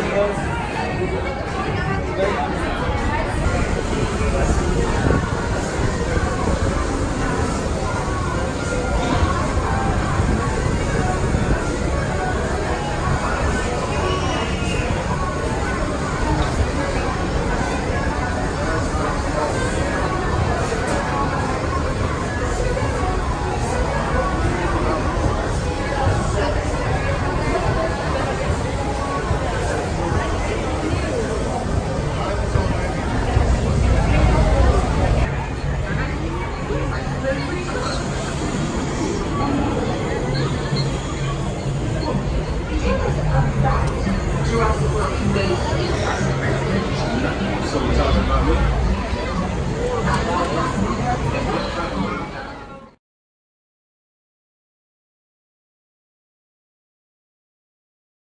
videos. So